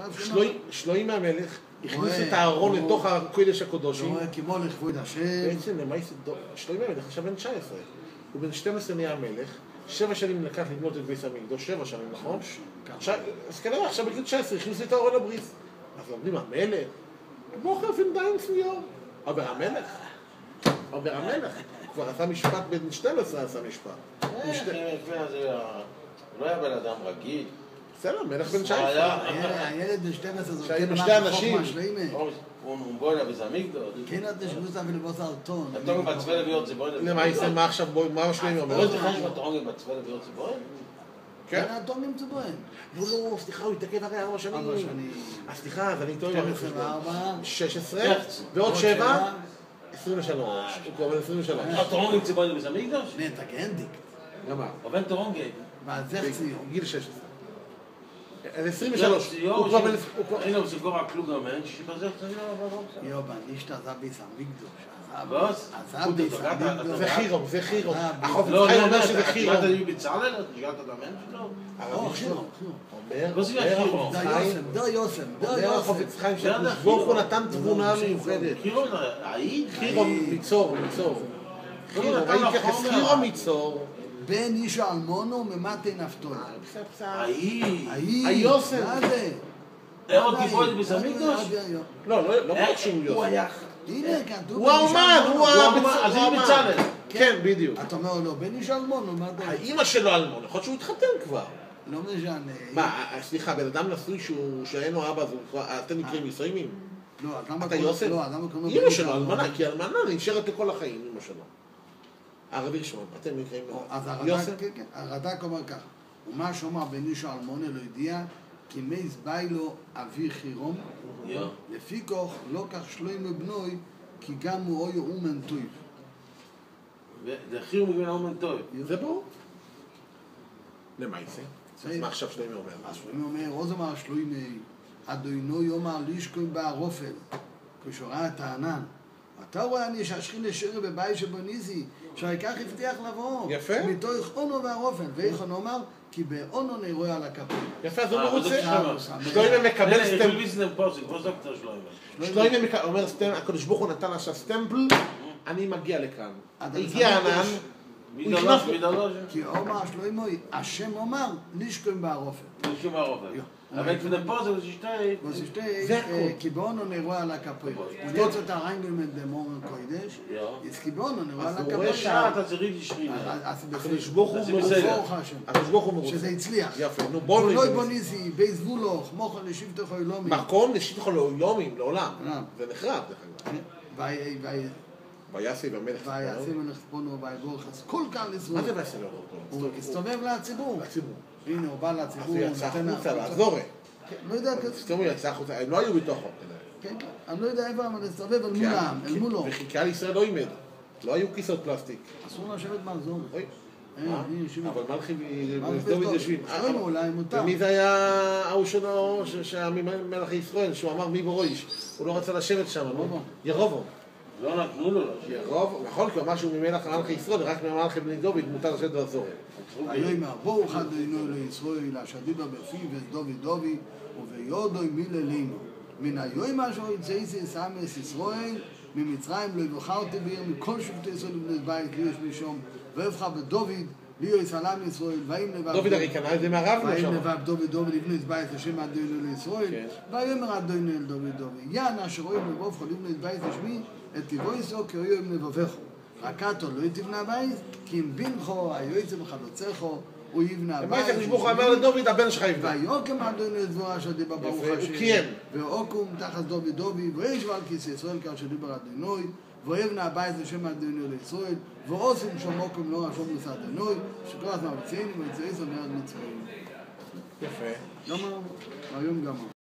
עכשיו שלוי- שלוים המלך הכניס את הארון לתוך הקודש הוא הקודשים. רואה כמו לכבוד השם, בעצם למעשה, דו- שלוים המלך עכשיו בן 19. הוא בן 12 נהיה המלך, שבע שנים לקח לבנות את בית המקדוש, שבע שנים, נכון? עכשיו- אז כנראה עכשיו בגיל 19 הכניסו את הארון לברית. אז אומרים המלך, בוכר פינדיין סניור. אבל המלך, אבל המלך, כבר עשה משפט בן 12 עשה משפט. זה, הוא לא היה בן אדם רגיל. בסדר, מלך בן הוא 19. היה... הילד- בן 12 זאת שהיו כן שתי מה. הוא מונגוליה וזמיגדו. כן עד ולבוס בצווה לביאות ציבורן. למעשה, מה עכשיו, בואי, מה שלוים לא אומר? זוכר בצווה לביאות? כן. כן, אלטון נמצא בוהן. הוא לא, סליחה, הוא התעכב הרי ארבע שנים. ארבע שנים. אז סליחה, אז אני טועה. עם 12 החשבון. וארבע. 16, כן. ועוד עוד 7, 23. הוא כבר בן 23. התרונגל ציבורן וזמיגדו? נטע גנדיק. גמר. הוא בן תרונגל. ועל זה ציון. גיל 16. אז 23. הוא כבר בן... הנה, הוא סגור הקלוגה מנש, שבזה יובה, נישט עזב ביס המקדוש. עזב- וואס? עזב ביס אתה- המקדוש. זה חירום, זה חירום. אה, לא, חיים לא, אומר לא, שזה אתה חירום. הגעת לי בצלאל? אתה הגעת למנש שלו? הרב חירום, חירום. אומר, חירום? יוסף, דר יוסף, דר אומר הוא נתן תבונה לא, מיוחדת. חירום. לא, חירום, נתן ראיתי לו איך חומר. חירום מצור. בן אישו אלמונו ממתי בסדר. ההיא. ההיא, היוסף. מה זה? ודאי, בסמיקדוש? ודאי, לא, לא, לא? פוגשים הוא יוסף. היה... הנה, כתוב הוא איש האומן, אלמונו. הוא הוא. האומן, אז הוא היא האומן. בצלאל. כן, בדיוק. אתה אומר לו, בן איש אלמונו, מה אתה... האימא שלו אלמון, יכול להיות שהוא התחתן כבר. לא משנה. מה, אה, סליחה, בן אדם נשוי שאין לו אבא, הוא אתם נקראים ישראלים? לא, אז למה אתה קוראים- יוסף? לא, אז למה קוראים לו אימא איש שלו אלמונו? אלמנה, כי אלמנה נשארת לכל החיים, אימא שלו. הרב ירשמן, אתם נקראים אז יוסף? הרד"ק, כן, כן, הרד"ק אומר ככה, ומה שאומר בן איש אלמונו לא הודיע, כי מייס ביילו אבי חירום. לפי כוח לא כך שלוימו בנוי, כי גם הוא אוי אומן טויב. זה חיר מגבין האומן טוב. זה ברור. אז זה- מה עכשיו שלוים אומר? אז שלוימו אומר, עוז אמר שלוימי, אדונו יאמר לישכון בערופל, כשהוא ראה את הענן. אתה רואה אני שהשכין לשיר בבית שבו ניסי, שהעיקר הבטיח לבוא. יפה. מתוך אונו והרופל, ואיכון אומר, כי באונו נרואה על הכפיים. יפה, אז הוא אה, מרוצה. שם. שלוים מקבל סטמפ. סטמפ. פה, זה כמו דוקטור שלוימן. שלוים מקבל, אומר הקדוש ברוך הוא נתן עכשיו סטמפל, אני מגיע לכאן. הגיע נכנס- מי דלוש? כי אומר שלוימו, השם אומר, לישכון בערופל. זה שום פה זה שתי... Was ich stehe, gut. kibono neroa la capoeira. Und jetzt hat er reingegangen mit dem Morgen Kodesh. Ja. Jetzt kibono neroa אז הוא רואה. שעה אתה צריך לשכין. אז ברוך הוא. ברוך השם. הקדוש ברוך הוא מרוצה. שזה הצליח. יפה, נו בואו לא נראה. יבוניסי, בייס וולוך, מוכר לשבטך אילומי. מקום לך לעולמים, לעולם. לעולם. זה נחרב, דרך אגב. ויעשי במלך. ויעשה מלך צפונו ויבורך. אז כל כאן מה לזרוק. זה ויעשי לו? הוא הסתובב לציבור. לציבור. הנה, הוא בא אז לציבור. הוא יצא נותן החוצה החוצה. לעזור. כן, לא יודע, אז פתאום הוא יצא החוצה, הם לא היו בתוכו. כן, כן. אני לא יודע איפה, אבל להסתובב אל כי- מולם, אל מולו. וחיכה לישראל לא יימד. לא היו כיסאות פלסטיק. אסור לשבת באזור. אה. אבל מלכי מלכי ודוד ודוד. יושבים. מותר. ומי זה היה ההוא שלו, ש- שהמלך ישראל, שהוא אמר מי בו איש? הוא לא רצה לשבת שם. נו. לא נתנו לו להשיח. רוב, נכון, כי הוא ממלך המלך ישראל, רק ממלך בני דוד, מותר לשבת ועזור. היו עם ארבו אחד עינו לישראל, השדיבה בפי ודובי דובי, וביודו עם מילה לימו. מן היום עם אשו את זה איזה סאמס ישראל, ממצרים לא יבוחר אותי בעיר, מכל שבטי ישראל לבני בית, לי יש משום, ואיפך בדוביד, לי יהיה סלם ישראל, ואים לבב דוביד הרי קנה את זה מהרב לא שם. ואים לבב דוביד דוביד לבני את בית השם עד דוינו לישראל, ואים לבב דוינו לדוביד דוביד. יען אשר רואים לבוב חולים לבית השמי, את תבוא יסו כי אוהב לבבך רקתו לא תבנה בית כי אם בנכו היועץ מחלוצך הוא יבנה ומה בית הקדוש ברוך הוא אמר לדוד, הבן שלך יבנה. ויוקם אדוני את דבורה אשר דיבר ברוך יפה, השם הוא קיים. ואוקום תחת דוד דובי וישב על כיסא ישראל כאשר דיבר אדוני ויבנה הבית לשם אדוני לישראל ועושים שם אוקום לא רשום לסע אדוני שכל הזמן מציינים ויצאי זאת מצרים יפה. גמר, היום גמר